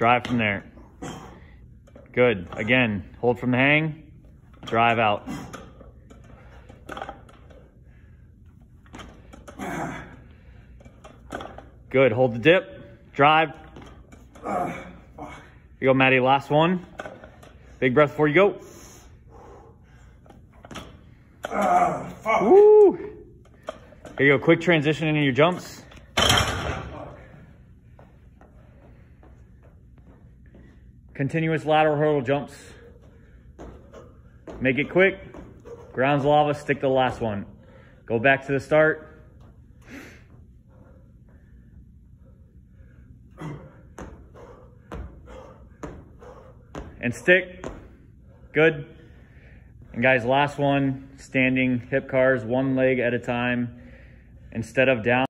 Drive from there. Good. Again, hold from the hang, drive out. Good. Hold the dip, drive. Here you go, Maddie. Last one. Big breath before you go. Ah, Woo! Here you go. Quick transition into your jumps. Continuous lateral hurdle jumps. Make it quick. Grounds lava, stick to the last one. Go back to the start. And stick. Good. And guys, last one, standing hip CARs, one leg at a time. Instead of down.